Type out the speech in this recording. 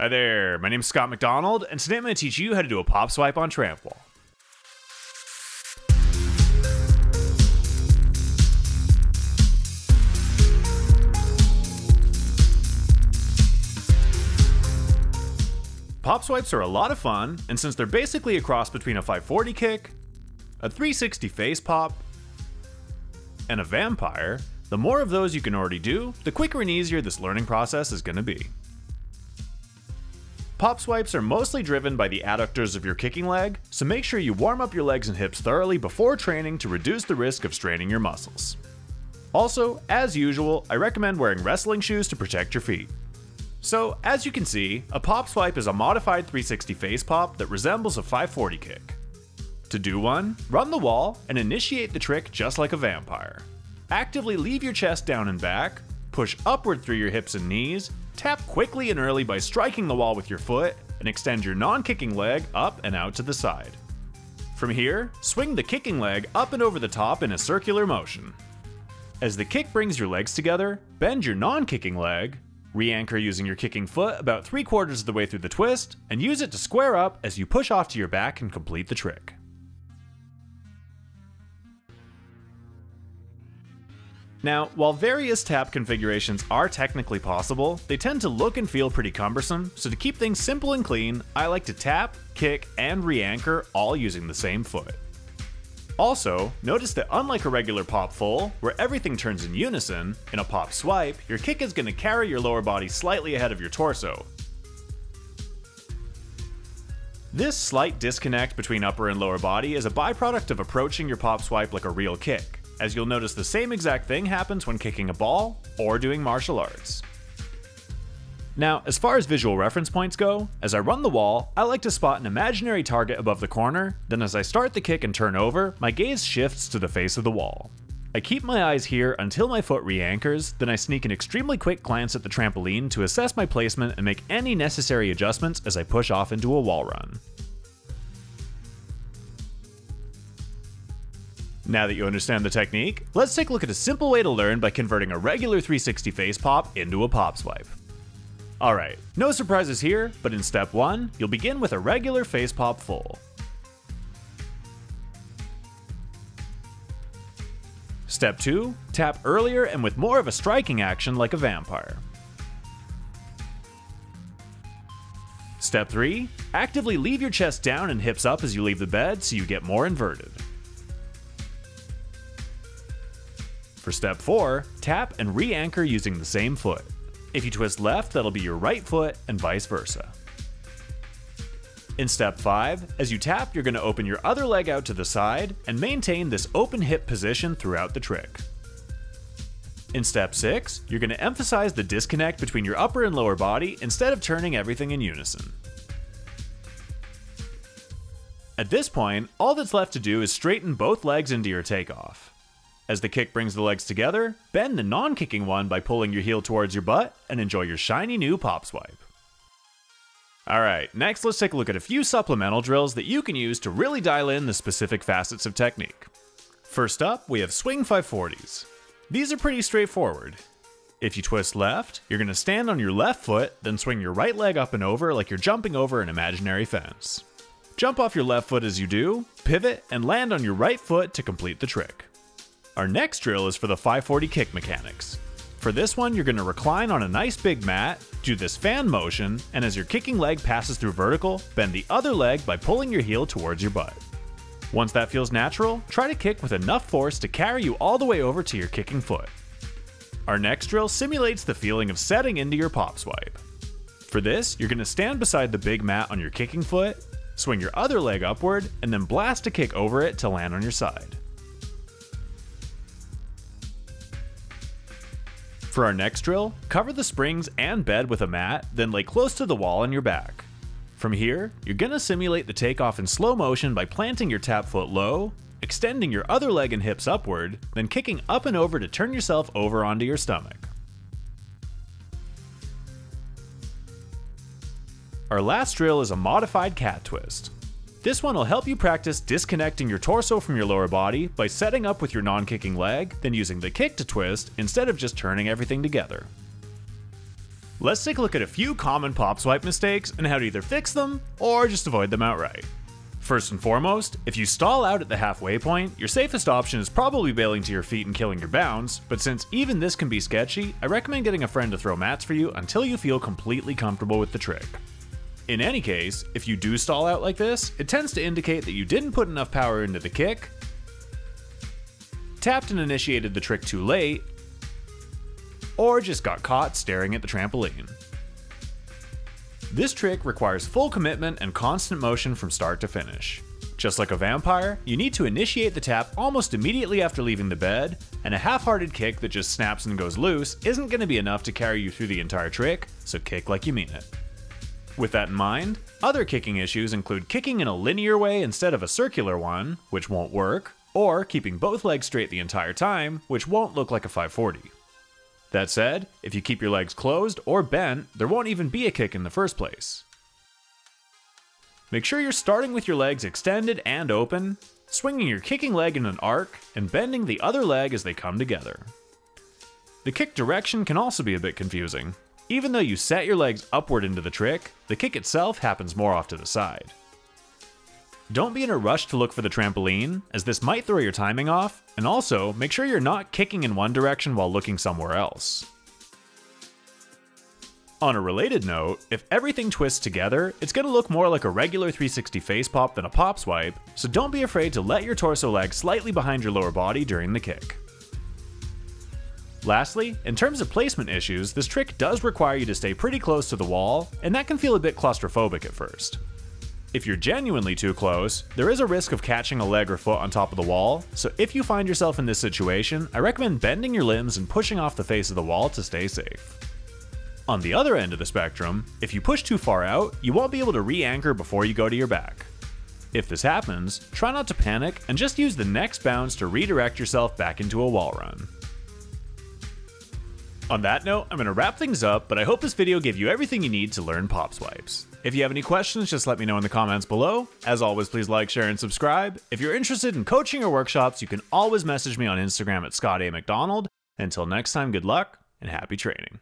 Hi there, my name is Scott McDonald, and today I'm going to teach you how to do a pop swipe on tramp. Pop swipes are a lot of fun, and since they're basically a cross between a 540 kick, a 360 face pop, and a vampire, the more of those you can already do, the quicker and easier this learning process is going to be. Pop swipes are mostly driven by the adductors of your kicking leg, so make sure you warm up your legs and hips thoroughly before training to reduce the risk of straining your muscles. Also, as usual, I recommend wearing wrestling shoes to protect your feet. So, as you can see, a pop swipe is a modified 360 face pop that resembles a 540 kick. To do one, run the wall and initiate the trick just like a vampire. Actively leave your chest down and back, push upward through your hips and knees, tap quickly and early by striking the wall with your foot, and extend your non kicking leg up and out to the side. From here, swing the kicking leg up and over the top in a circular motion. As the kick brings your legs together, bend your non kicking leg, Re-anchor using your kicking foot about 3 quarters of the way through the twist, and use it to square up as you push off to your back and complete the trick. Now, while various tap configurations are technically possible, they tend to look and feel pretty cumbersome, so to keep things simple and clean, I like to tap, kick, and re-anchor all using the same foot. Also, notice that unlike a regular pop full, where everything turns in unison, in a pop swipe, your kick is going to carry your lower body slightly ahead of your torso. This slight disconnect between upper and lower body is a byproduct of approaching your pop swipe like a real kick, as you'll notice the same exact thing happens when kicking a ball or doing martial arts. Now, as far as visual reference points go, as I run the wall, I like to spot an imaginary target above the corner, then as I start the kick and turn over, my gaze shifts to the face of the wall. I keep my eyes here until my foot re-anchors, then I sneak an extremely quick glance at the trampoline to assess my placement and make any necessary adjustments as I push off into a wall run. Now that you understand the technique, let's take a look at a simple way to learn by converting a regular 360 face pop into a pop swipe. Alright, no surprises here, but in step 1, you'll begin with a regular face pop full. Step 2, tap earlier and with more of a striking action like a vampire. Step 3, actively leave your chest down and hips up as you leave the bed so you get more inverted. For step 4, tap and re-anchor using the same foot. If you twist left, that'll be your right foot, and vice versa. In step 5, as you tap, you're going to open your other leg out to the side and maintain this open hip position throughout the trick. In step 6, you're going to emphasize the disconnect between your upper and lower body instead of turning everything in unison. At this point, all that's left to do is straighten both legs into your takeoff. As the kick brings the legs together, bend the non kicking one by pulling your heel towards your butt and enjoy your shiny new pop swipe. Alright, next let's take a look at a few supplemental drills that you can use to really dial in the specific facets of technique. First up, we have swing 540s. These are pretty straightforward. If you twist left, you're going to stand on your left foot, then swing your right leg up and over like you're jumping over an imaginary fence. Jump off your left foot as you do, pivot, and land on your right foot to complete the trick. Our next drill is for the 540 kick mechanics. For this one, you're going to recline on a nice big mat, do this fan motion, and as your kicking leg passes through vertical, bend the other leg by pulling your heel towards your butt. Once that feels natural, try to kick with enough force to carry you all the way over to your kicking foot. Our next drill simulates the feeling of setting into your pop swipe. For this, you're going to stand beside the big mat on your kicking foot, swing your other leg upward, and then blast a kick over it to land on your side. For our next drill, cover the springs and bed with a mat, then lay close to the wall on your back. From here, you're gonna simulate the takeoff in slow motion by planting your tap foot low, extending your other leg and hips upward, then kicking up and over to turn yourself over onto your stomach. Our last drill is a modified cat twist. This one will help you practice disconnecting your torso from your lower body by setting up with your non-kicking leg, then using the kick to twist instead of just turning everything together. Let's take a look at a few common pop swipe mistakes and how to either fix them or just avoid them outright. First and foremost, if you stall out at the halfway point, your safest option is probably bailing to your feet and killing your bounds, but since even this can be sketchy, I recommend getting a friend to throw mats for you until you feel completely comfortable with the trick. In any case, if you do stall out like this, it tends to indicate that you didn't put enough power into the kick, tapped and initiated the trick too late, or just got caught staring at the trampoline. This trick requires full commitment and constant motion from start to finish. Just like a vampire, you need to initiate the tap almost immediately after leaving the bed, and a half-hearted kick that just snaps and goes loose isn't going to be enough to carry you through the entire trick, so kick like you mean it. With that in mind, other kicking issues include kicking in a linear way instead of a circular one, which won't work, or keeping both legs straight the entire time, which won't look like a 540. That said, if you keep your legs closed or bent, there won't even be a kick in the first place. Make sure you're starting with your legs extended and open, swinging your kicking leg in an arc, and bending the other leg as they come together. The kick direction can also be a bit confusing. Even though you set your legs upward into the trick, the kick itself happens more off to the side. Don't be in a rush to look for the trampoline, as this might throw your timing off, and also make sure you're not kicking in one direction while looking somewhere else. On a related note, if everything twists together, it's going to look more like a regular 360 face pop than a pop swipe, so don't be afraid to let your torso lag slightly behind your lower body during the kick. Lastly, in terms of placement issues, this trick does require you to stay pretty close to the wall, and that can feel a bit claustrophobic at first. If you're genuinely too close, there is a risk of catching a leg or foot on top of the wall, so if you find yourself in this situation, I recommend bending your limbs and pushing off the face of the wall to stay safe. On the other end of the spectrum, if you push too far out, you won't be able to re-anchor before you go to your back. If this happens, try not to panic and just use the next bounce to redirect yourself back into a wall run. On that note, I'm going to wrap things up, but I hope this video gave you everything you need to learn pop swipes. If you have any questions, just let me know in the comments below. As always, please like, share, and subscribe. If you're interested in coaching or workshops, you can always message me on Instagram at Scott A. McDonald. Until next time, good luck and happy training.